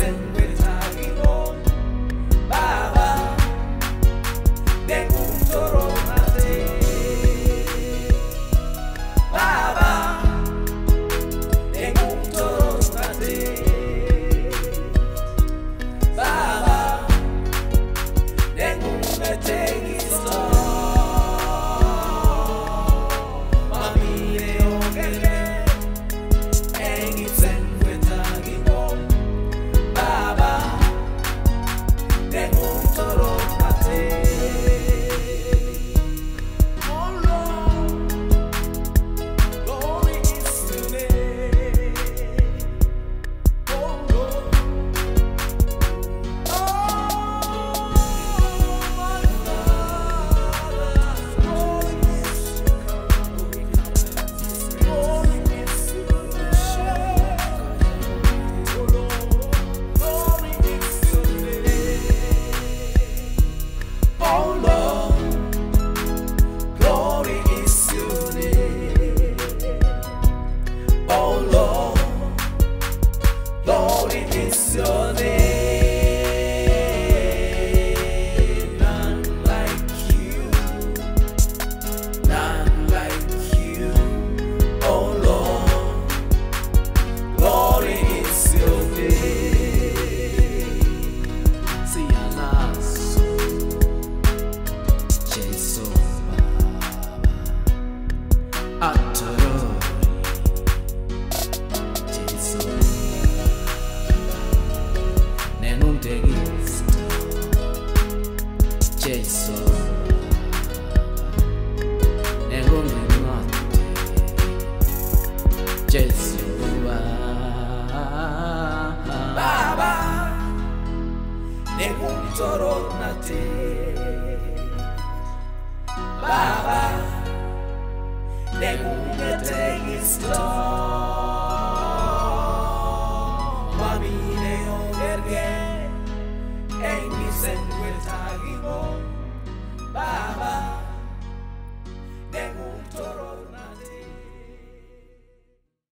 Send ngaphansi baba nekungethekisito wamine ongerge engisenkwetakibo baba nengumtoro